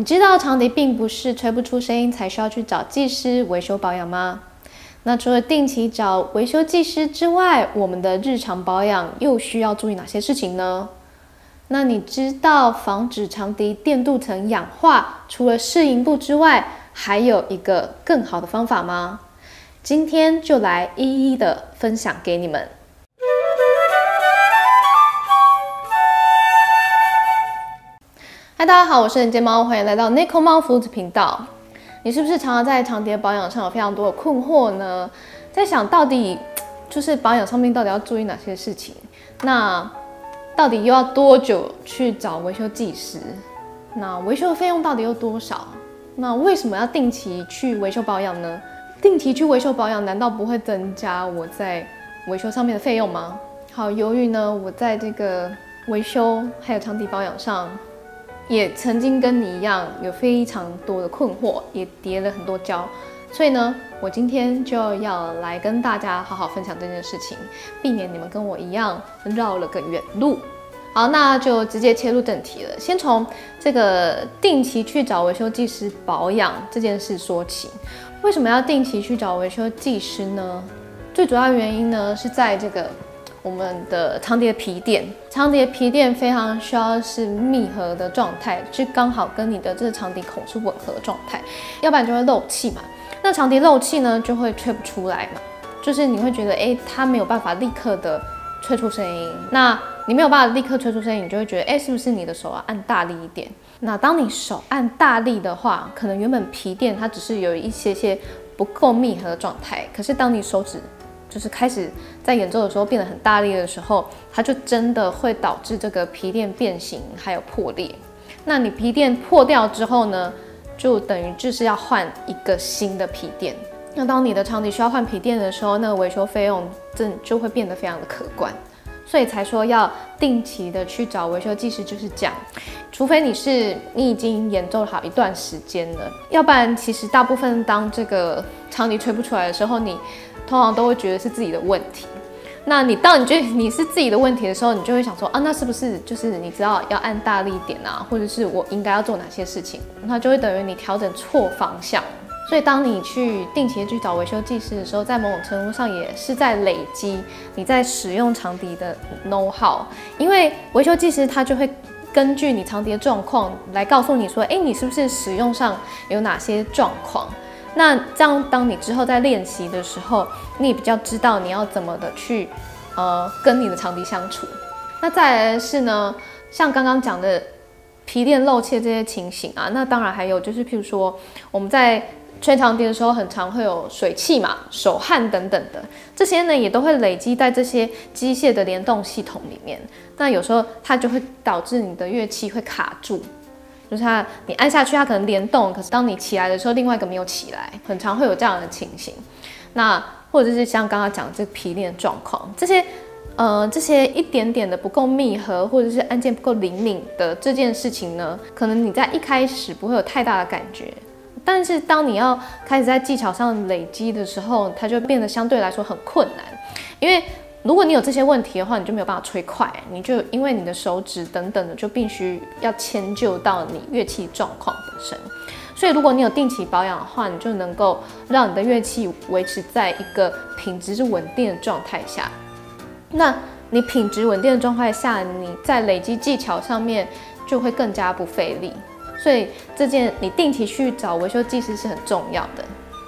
你知道长笛并不是吹不出声音才需要去找技师维修保养吗？那除了定期找维修技师之外，我们的日常保养又需要注意哪些事情呢？那你知道防止长笛电镀层氧化，除了试音部之外，还有一个更好的方法吗？今天就来一一的分享给你们。嗨，大家好，我是人间猫，欢迎来到 Nico 猫福子频道。你是不是常常在长笛保养上有非常多的困惑呢？在想到底就是保养上面到底要注意哪些事情？那到底又要多久去找维修技师？那维修的费用到底有多少？那为什么要定期去维修保养呢？定期去维修保养，难道不会增加我在维修上面的费用吗？好，由于呢，我在这个维修还有长笛保养上。也曾经跟你一样有非常多的困惑，也跌了很多跤，所以呢，我今天就要来跟大家好好分享这件事情，避免你们跟我一样绕了个远路。好，那就直接切入正题了，先从这个定期去找维修技师保养这件事说起。为什么要定期去找维修技师呢？最主要原因呢是在这个。我们的长笛的皮垫，长笛的皮垫非常需要是密合的状态，就刚好跟你的这个长笛孔是吻合的状态，要不然就会漏气嘛。那长笛漏气呢，就会吹不出来嘛，就是你会觉得，哎，它没有办法立刻的吹出声音。那你没有办法立刻吹出声音，你就会觉得，哎，是不是你的手要按大力一点？那当你手按大力的话，可能原本皮垫它只是有一些些不够密合的状态，可是当你手指就是开始在演奏的时候变得很大力的时候，它就真的会导致这个皮垫变形还有破裂。那你皮垫破掉之后呢，就等于就是要换一个新的皮垫。那当你的场地需要换皮垫的时候，那个维修费用真就会变得非常的可观。所以才说要定期的去找维修技师，就是讲，除非你是你已经演奏好一段时间了，要不然其实大部分当这个场地吹不出来的时候，你。通常都会觉得是自己的问题。那你当你觉得你是自己的问题的时候，你就会想说啊，那是不是就是你知道要按大力点啊，或者是我应该要做哪些事情？那就会等于你调整错方向。所以当你去定期去找维修技师的时候，在某种程度上也是在累积你在使用长笛的 know how。因为维修技师他就会根据你长笛的状况来告诉你说，哎，你是不是使用上有哪些状况？那这样，当你之后在练习的时候，你也比较知道你要怎么的去，呃，跟你的长笛相处。那再来是呢，像刚刚讲的皮垫漏气这些情形啊，那当然还有就是，譬如说我们在吹长笛的时候，很常会有水汽嘛、手汗等等的，这些呢也都会累积在这些机械的联动系统里面。那有时候它就会导致你的乐器会卡住。就是它，你按下去，它可能联动，可是当你起来的时候，另外一个没有起来，很常会有这样的情形。那或者是像刚刚讲这个皮链状况，这些呃这些一点点的不够密合，或者是按键不够灵敏的这件事情呢，可能你在一开始不会有太大的感觉，但是当你要开始在技巧上累积的时候，它就变得相对来说很困难，因为。如果你有这些问题的话，你就没有办法吹快，你就因为你的手指等等的，就必须要迁就到你乐器状况本身。所以，如果你有定期保养的话，你就能够让你的乐器维持在一个品质是稳定的状态下。那你品质稳定的状态下，你在累积技巧上面就会更加不费力。所以，这件你定期去找维修技师是很重要的。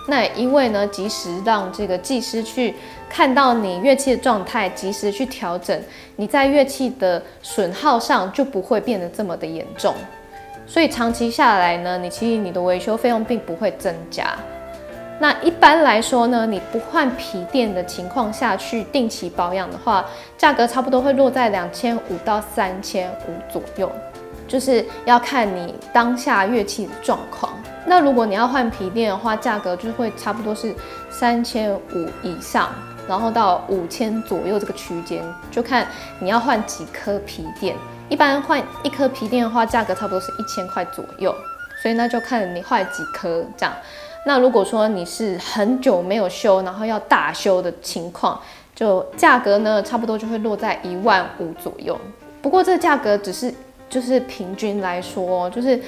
那因为呢，及时让这个技师去看到你乐器的状态，及时去调整，你在乐器的损耗上就不会变得这么的严重。所以长期下来呢，你其实你的维修费用并不会增加。那一般来说呢，你不换皮垫的情况下去定期保养的话，价格差不多会落在两千五到三千五左右，就是要看你当下乐器的状况。那如果你要换皮垫的话，价格就会差不多是三千五以上，然后到五千左右这个区间，就看你要换几颗皮垫。一般换一颗皮垫的话，价格差不多是一千块左右，所以那就看你换几颗这样。那如果说你是很久没有修，然后要大修的情况，就价格呢差不多就会落在一万五左右。不过这个价格只是就是平均来说，就是。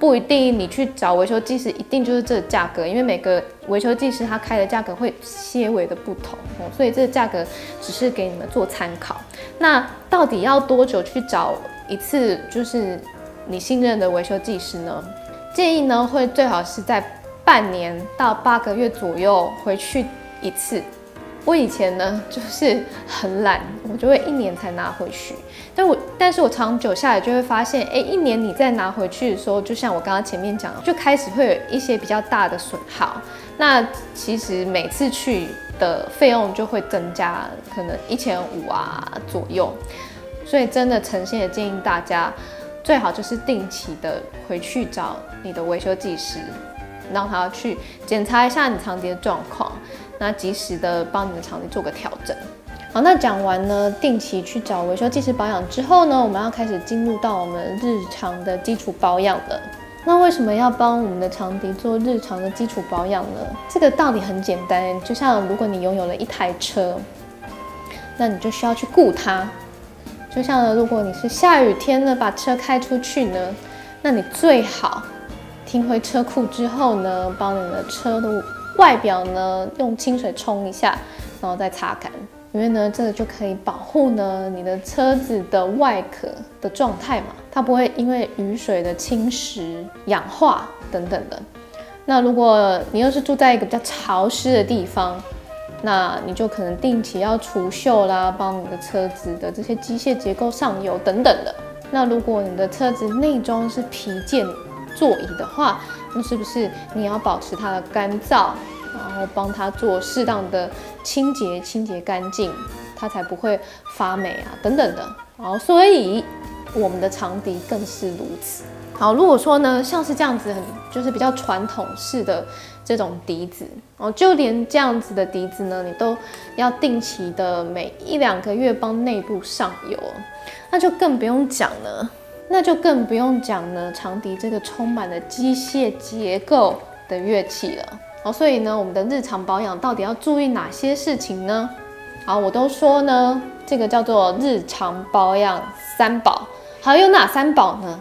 不一定你去找维修技师一定就是这个价格，因为每个维修技师他开的价格会些微的不同哦，所以这个价格只是给你们做参考。那到底要多久去找一次就是你信任的维修技师呢？建议呢会最好是在半年到八个月左右回去一次。我以前呢就是很懒，我就会一年才拿回去。但我但是我长久下来就会发现，哎，一年你再拿回去的时候，就像我刚刚前面讲，就开始会有一些比较大的损耗。那其实每次去的费用就会增加，可能一千五啊左右。所以真的诚心的建议大家，最好就是定期的回去找你的维修技师，让他去检查一下你长笛的状况。那及时的帮你的场地做个调整。好，那讲完呢，定期去找维修技师保养之后呢，我们要开始进入到我们日常的基础保养了。那为什么要帮我们的长笛做日常的基础保养呢？这个道理很简单，就像如果你拥有了一台车，那你就需要去顾它。就像呢，如果你是下雨天呢，把车开出去呢，那你最好停回车库之后呢，帮你的车的。外表呢，用清水冲一下，然后再擦干，因为呢，这个就可以保护呢你的车子的外壳的状态嘛，它不会因为雨水的侵蚀、氧化等等的。那如果你又是住在一个比较潮湿的地方，那你就可能定期要除锈啦，帮你的车子的这些机械结构上油等等的。那如果你的车子内装是皮件座椅的话，是不是你要保持它的干燥，然后帮它做适当的清洁、清洁干净，它才不会发霉啊等等的。好，所以我们的长笛更是如此。好，如果说呢，像是这样子，很就是比较传统式的这种笛子哦，就连这样子的笛子呢，你都要定期的每一两个月帮内部上油，那就更不用讲了。那就更不用讲呢，长笛这个充满了机械结构的乐器了。好，所以呢，我们的日常保养到底要注意哪些事情呢？好，我都说呢，这个叫做日常保养三宝。好，有哪三宝呢？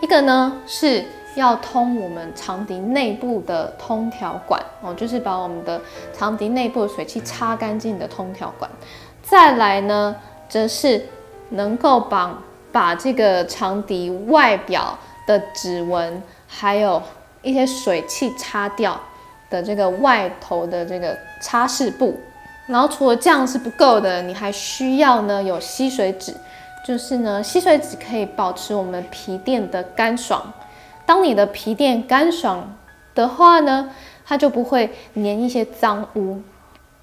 一个呢是要通我们长笛内部的通调管哦，就是把我们的长笛内部的水汽擦干净的通调管。再来呢，则是能够把把这个长笛外表的指纹，还有一些水汽擦掉的这个外头的这个擦拭布，然后除了这样是不够的，你还需要呢有吸水纸，就是呢吸水纸可以保持我们皮垫的干爽。当你的皮垫干爽的话呢，它就不会粘一些脏污。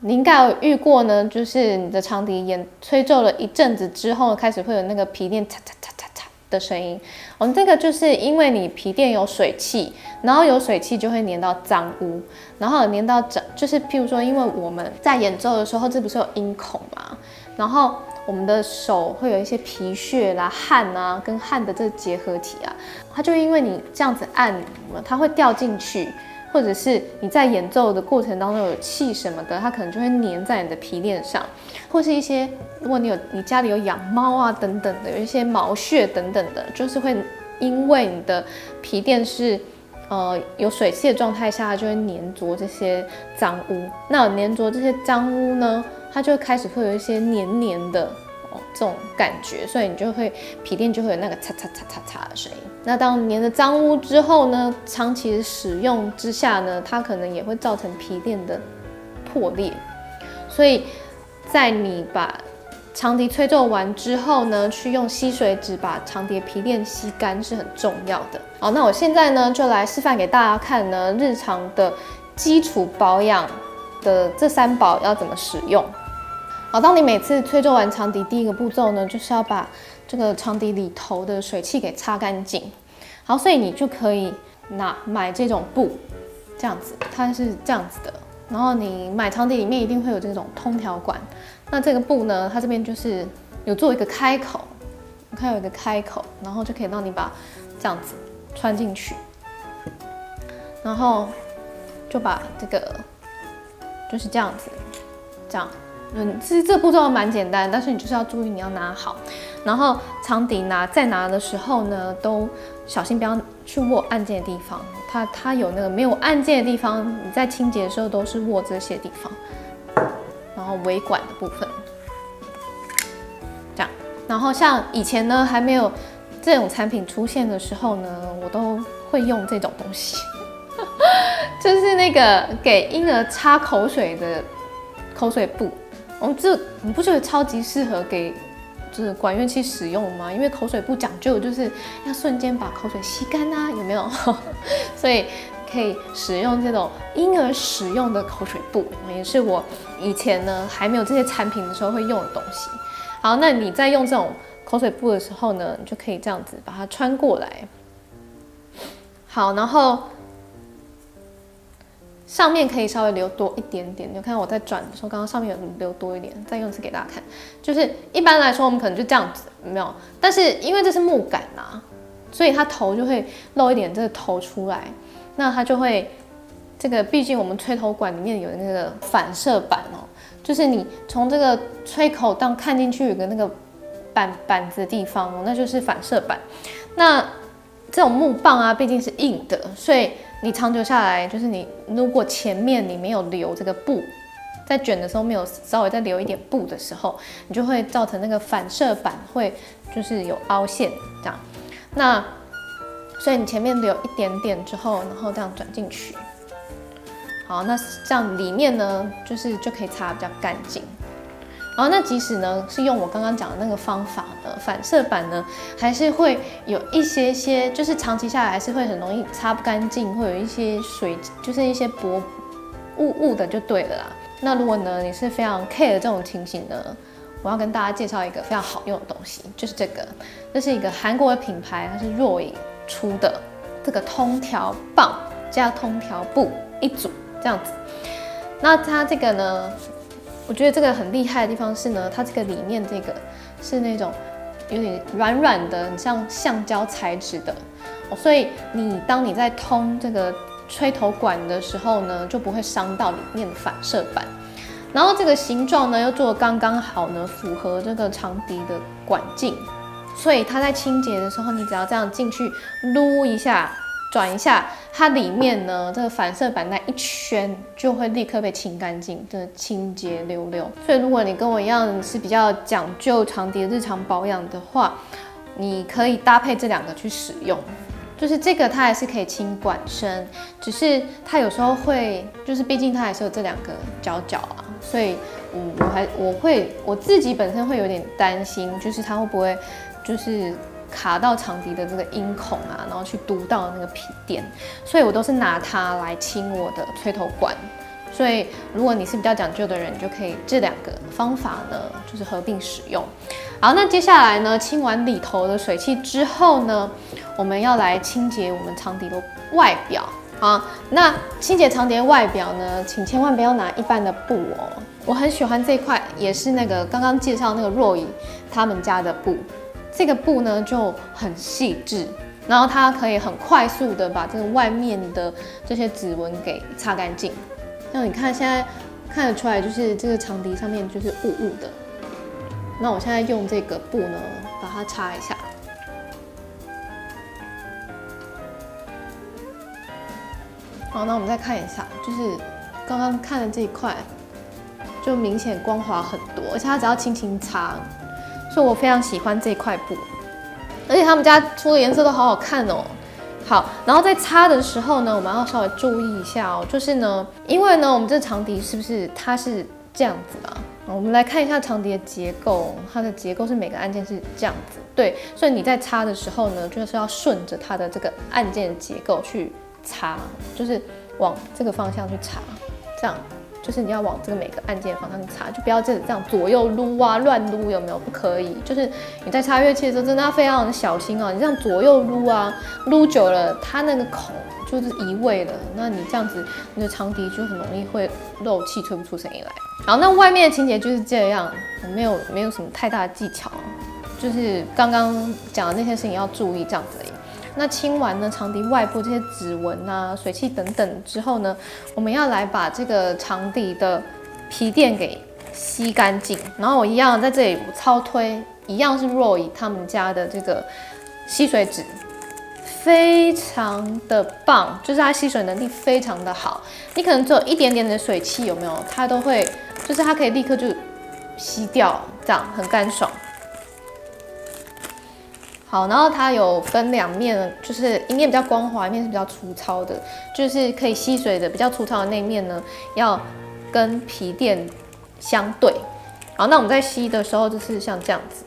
你应该有遇过呢，就是你的长笛演吹奏了一阵子之后，开始会有那个皮垫嚓嚓嚓嚓嚓的声音。我们这个就是因为你皮垫有水汽，然后有水汽就会粘到脏污，然后粘到整，就是譬如说，因为我们在演奏的时候，这不是有音孔嘛，然后我们的手会有一些皮屑啦、汗啊，跟汗的这结合体啊，它就因为你这样子按，它会掉进去。或者是你在演奏的过程当中有气什么的，它可能就会粘在你的皮垫上，或是一些如果你有你家里有养猫啊等等的，有一些毛屑等等的，就是会因为你的皮垫是呃有水汽的状态下，它就会粘着这些脏污。那粘着这些脏污呢，它就开始会有一些黏黏的。这种感觉，所以你就会皮垫就会有那个擦擦擦擦擦的声音。那当粘了脏污之后呢，长期使用之下呢，它可能也会造成皮垫的破裂。所以在你把长笛吹奏完之后呢，去用吸水纸把长笛皮垫吸干是很重要的。好，那我现在呢就来示范给大家看呢，日常的基础保养的这三宝要怎么使用。好，当你每次吹奏完长笛，第一个步骤呢，就是要把这个长笛里头的水汽给擦干净。好，所以你就可以拿买这种布，这样子，它是这样子的。然后你买长笛里面一定会有这种通调管，那这个布呢，它这边就是有做一个开口，我看有一个开口，然后就可以让你把这样子穿进去，然后就把这个就是这样子，这样。嗯，其实这步骤蛮简单，但是你就是要注意你要拿好，然后长笛拿在拿的时候呢，都小心不要去握按键的地方，它它有那个没有按键的地方，你在清洁的时候都是握这些地方，然后尾管的部分，这样，然后像以前呢还没有这种产品出现的时候呢，我都会用这种东西，就是那个给婴儿擦口水的口水布。我们这你不觉得超级适合给就是管乐器使用吗？因为口水布讲究就是要瞬间把口水吸干啊，有没有？所以可以使用这种婴儿使用的口水布，也是我以前呢还没有这些产品的时候会用的东西。好，那你在用这种口水布的时候呢，你就可以这样子把它穿过来。好，然后。上面可以稍微留多一点点，你看我在转的时候，刚刚上面有留多一点，再用一次给大家看。就是一般来说，我们可能就这样子，没有。但是因为这是木杆呐，所以它头就会露一点这个头出来，那它就会这个，毕竟我们吹头管里面有那个反射板哦，就是你从这个吹口当看进去有个那个板板子的地方哦，那就是反射板。那这种木棒啊，毕竟是硬的，所以。你长久下来，就是你如果前面你没有留这个布，在卷的时候没有稍微再留一点布的时候，你就会造成那个反射板会就是有凹陷这样。那所以你前面留一点点之后，然后这样转进去。好，那这样里面呢，就是就可以擦比较干净。然后那即使呢是用我刚刚讲的那个方法呢，反射板呢还是会有一些些，就是长期下来还是会很容易擦不干净，会有一些水，就是一些薄雾雾的就对了啦。那如果呢你是非常 care 这种情形呢，我要跟大家介绍一个非常好用的东西，就是这个，这是一个韩国的品牌，它是若影出的这个通条棒加通条布一组这样子。那它这个呢？我觉得这个很厉害的地方是呢，它这个里面这个是那种有点软软的，很像橡胶材质的，所以你当你在通这个吹头管的时候呢，就不会伤到里面的反射板。然后这个形状呢又做的刚刚好呢，符合这个长笛的管径，所以它在清洁的时候，你只要这样进去撸一下。转一下，它里面呢，这个反射板那一圈就会立刻被清干净，真的清洁溜溜。所以如果你跟我一样是比较讲究长笛日常保养的话，你可以搭配这两个去使用。就是这个它还是可以清管身，只是它有时候会，就是毕竟它还是有这两个角角啊，所以嗯，我还我会我自己本身会有点担心，就是它会不会就是。卡到长笛的这个音孔啊，然后去读到那个皮垫，所以我都是拿它来清我的吹头管。所以如果你是比较讲究的人，你就可以这两个方法呢，就是合并使用。好，那接下来呢，清完里头的水汽之后呢，我们要来清洁我们长笛的外表。啊，那清洁长笛外表呢，请千万不要拿一般的布哦。我很喜欢这块，也是那个刚刚介绍那个若隐他们家的布。这个布呢就很细致，然后它可以很快速的把这个外面的这些指纹给擦干净。那你看现在看得出来，就是这个长笛上面就是雾雾的。那我现在用这个布呢，把它擦一下。好，那我们再看一下，就是刚刚看的这一块，就明显光滑很多，而且它只要轻轻擦。所以我非常喜欢这块布，而且他们家出的颜色都好好看哦。好，然后在擦的时候呢，我们要稍微注意一下哦，就是呢，因为呢，我们这长笛是不是它是这样子啊？我们来看一下长笛的结构，它的结构是每个按键是这样子，对，所以你在擦的时候呢，就是要顺着它的这个按键结构去擦，就是往这个方向去擦，这样。就是你要往这个每个按键方向去擦，就不要这这样左右撸啊乱撸，有没有？不可以。就是你在擦乐器的时候，真的要非常的小心哦。你这样左右撸啊，撸久了，它那个孔就是移位了，那你这样子，你的长笛就很容易会漏气，吹不出声音来。好，那外面的清洁就是这样，没有没有什么太大的技巧，就是刚刚讲的那些事情要注意这样子。那清完呢，长笛外部这些指纹啊、水汽等等之后呢，我们要来把这个长笛的皮垫给吸干净。然后我一样在这里超推，一样是 Roy 他们家的这个吸水纸，非常的棒，就是它吸水能力非常的好。你可能只有一点点的水汽，有没有？它都会，就是它可以立刻就吸掉，这样很干爽。好，然后它有分两面，就是一面比较光滑，一面是比较粗糙的，就是可以吸水的比较粗糙的那一面呢，要跟皮垫相对。好，那我们在吸的时候就是像这样子，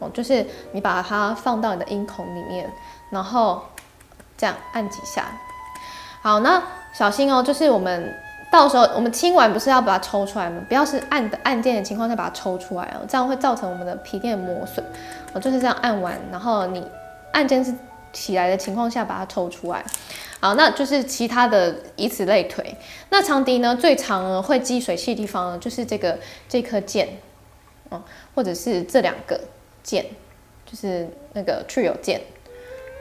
哦，就是你把它放到你的音孔里面，然后这样按几下。好，那小心哦，就是我们。到时候我们清完不是要把它抽出来吗？不要是按的按键的情况下把它抽出来哦，这样会造成我们的皮垫磨损。我就是这样按完，然后你按键是起来的情况下把它抽出来。好，那就是其他的以此类推。那长笛呢，最常会积水汽的地方呢，就是这个这颗键，哦，或者是这两个键，就是那个去油键。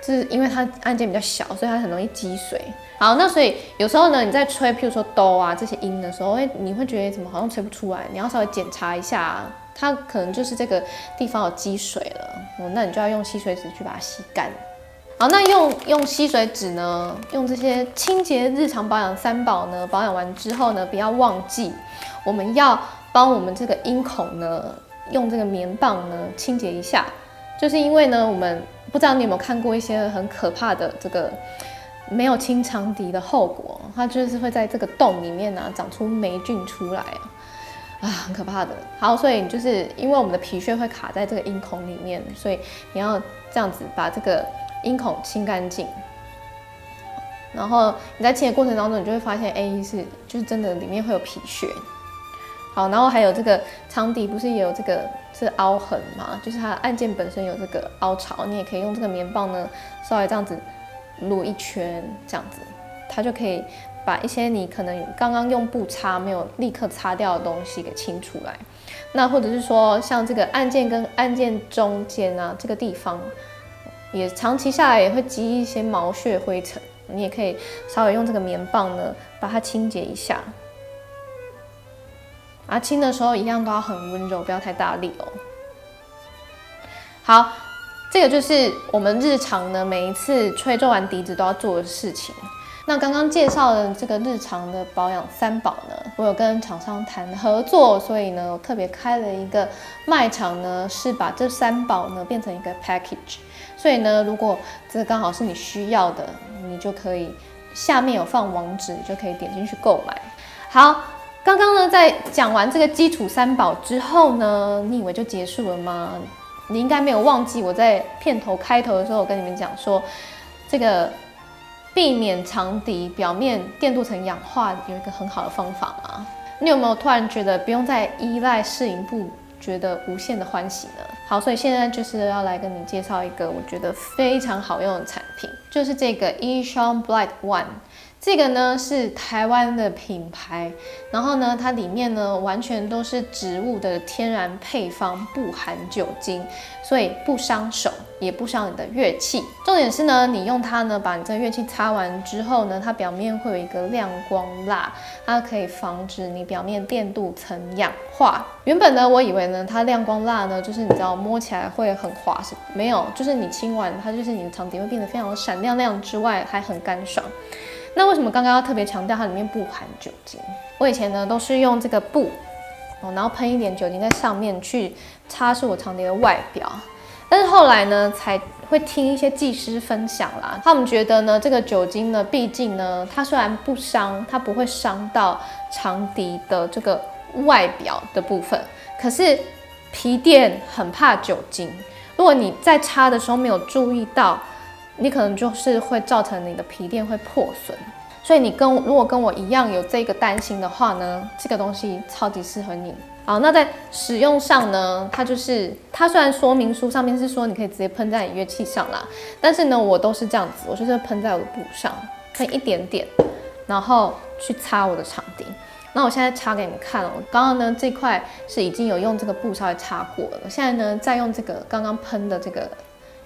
是因为它按键比较小，所以它很容易积水。好，那所以有时候呢，你在吹，譬如说哆啊这些音的时候，会你会觉得怎么好像吹不出来？你要稍微检查一下，它可能就是这个地方有积水了。哦，那你就要用吸水纸去把它吸干。好，那用用吸水纸呢，用这些清洁日常保养三宝呢，保养完之后呢，不要忘记我们要帮我们这个音孔呢，用这个棉棒呢清洁一下。就是因为呢，我们。不知道你有没有看过一些很可怕的这个没有清长笛的后果？它就是会在这个洞里面呢长出霉菌出来啊，啊，很可怕的。好，所以就是因为我们的皮屑会卡在这个音孔里面，所以你要这样子把这个音孔清干净。然后你在清的过程当中，你就会发现 A 是就是真的里面会有皮屑。好，然后还有这个长底不是也有这个是凹痕吗？就是它按键本身有这个凹槽，你也可以用这个棉棒呢，稍微这样子撸一圈，这样子，它就可以把一些你可能刚刚用布擦没有立刻擦掉的东西给清出来。那或者是说像这个按键跟按键中间啊这个地方，也长期下来也会积一些毛屑灰尘，你也可以稍微用这个棉棒呢把它清洁一下。啊，亲的时候一样都要很温柔，不要太大力哦。好，这个就是我们日常呢每一次吹奏完笛子都要做的事情。那刚刚介绍的这个日常的保养三宝呢，我有跟厂商谈合作，所以呢我特别开了一个卖场呢，是把这三宝呢变成一个 package。所以呢，如果这刚好是你需要的，你就可以下面有放网址，就可以点进去购买。好。刚刚呢，在讲完这个基础三宝之后呢，你以为就结束了吗？你应该没有忘记我在片头开头的时候，我跟你们讲说，这个避免长笛表面电镀层氧化有一个很好的方法吗？你有没有突然觉得不用再依赖试音部，觉得无限的欢喜呢？好，所以现在就是要来跟你介绍一个我觉得非常好用的产品，就是这个 e s h a n Blight One。这个呢是台湾的品牌，然后呢，它里面呢完全都是植物的天然配方，不含酒精，所以不伤手，也不伤你的乐器。重点是呢，你用它呢，把你这乐器擦完之后呢，它表面会有一个亮光蜡，它可以防止你表面电镀层氧化。原本呢，我以为呢，它亮光蜡呢，就是你知道摸起来会很滑，没有，就是你清完它，就是你的长笛会变得非常闪亮亮之外，还很干爽。那为什么刚刚要特别强调它里面不含酒精？我以前呢都是用这个布哦，然后喷一点酒精在上面去擦拭我长笛的外表。但是后来呢，才会听一些技师分享啦，他们觉得呢，这个酒精呢，毕竟呢，它虽然不伤，它不会伤到长笛的这个外表的部分，可是皮垫很怕酒精。如果你在擦的时候没有注意到。你可能就是会造成你的皮垫会破损，所以你跟如果跟我一样有这个担心的话呢，这个东西超级适合你。好，那在使用上呢，它就是它虽然说明书上面是说你可以直接喷在你乐器上啦，但是呢，我都是这样子，我就是喷在我的布上，喷一点点，然后去擦我的场地。那我现在擦给你们看哦，刚刚呢这块是已经有用这个布稍微擦过了，现在呢再用这个刚刚喷的这个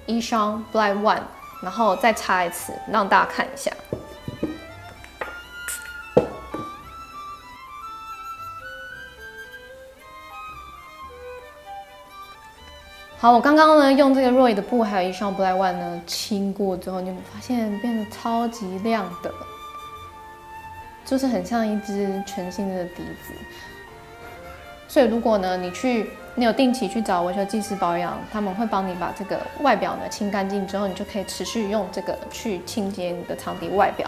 e s h a n Black One。然后再擦一次，让大家看一下。好，我刚刚呢用这个 Roy 的布，还有一双 Black One 呢，清过之后，你会发现变得超级亮的，就是很像一只全新的笛子。所以如果呢你去你有定期去找维修技师保养，他们会帮你把这个外表呢清干净之后，你就可以持续用这个去清洁你的场地外表。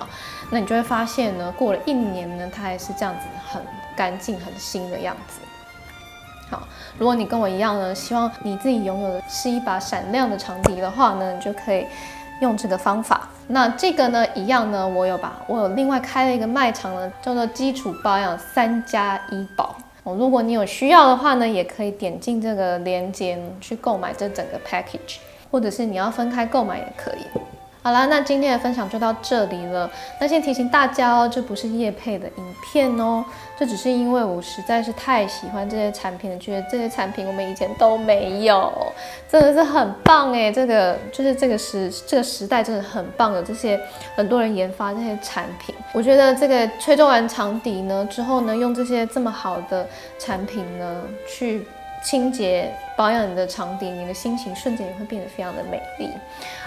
那你就会发现呢，过了一年呢，它还是这样子很干净、很新的样子。好，如果你跟我一样呢，希望你自己拥有的是一把闪亮的长笛的话呢，你就可以用这个方法。那这个呢，一样呢，我有把我有另外开了一个卖场呢，叫做基础保养三加一保哦。如果你有需要的话呢，也可以点进这个链接去购买这整个 package，或者是你要分开购买也可以。好啦，那今天的分享就到这里了。那先提醒大家哦，这不是叶配的影片哦，这只是因为我实在是太喜欢这些产品了，觉得这些产品我们以前都没有，真的是很棒哎！这个就是这个时这个时代真的很棒，有这些很多人研发这些产品。我觉得这个吹奏完长笛呢之后呢，用这些这么好的产品呢去。清洁保养你的场地，你的心情瞬间也会变得非常的美丽。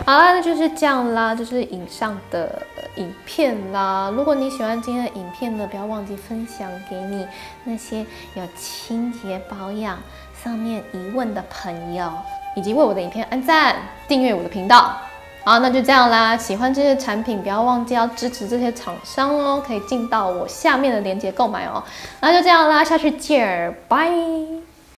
好啦，那就是这样啦，就是以上的影片啦。如果你喜欢今天的影片呢，不要忘记分享给你那些有清洁保养上面疑问的朋友，以及为我的影片按赞、订阅我的频道。好，那就这样啦。喜欢这些产品，不要忘记要支持这些厂商哦，可以进到我下面的链接购买哦。那就这样啦，下次见，拜。